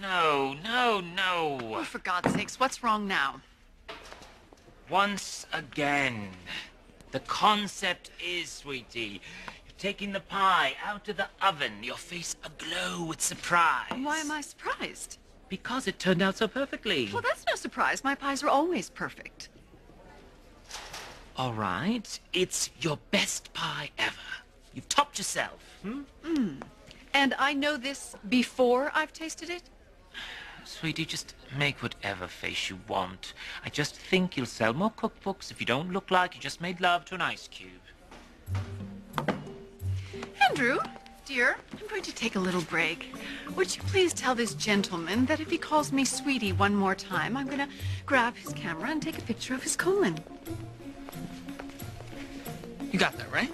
no, no, Oh, no. for God's sakes, what's wrong now? Once again, the concept is, sweetie, you're taking the pie out of the oven, your face aglow with surprise. Why am I surprised? Because it turned out so perfectly. Well, that's no surprise. My pies are always perfect. All right, it's your best pie ever. You've topped yourself. Hmm? And I know this before I've tasted it? Sweetie, just make whatever face you want. I just think you'll sell more cookbooks if you don't look like you just made love to an ice cube. Andrew, dear, I'm going to take a little break. Would you please tell this gentleman that if he calls me sweetie one more time, I'm going to grab his camera and take a picture of his colon. You got that, right?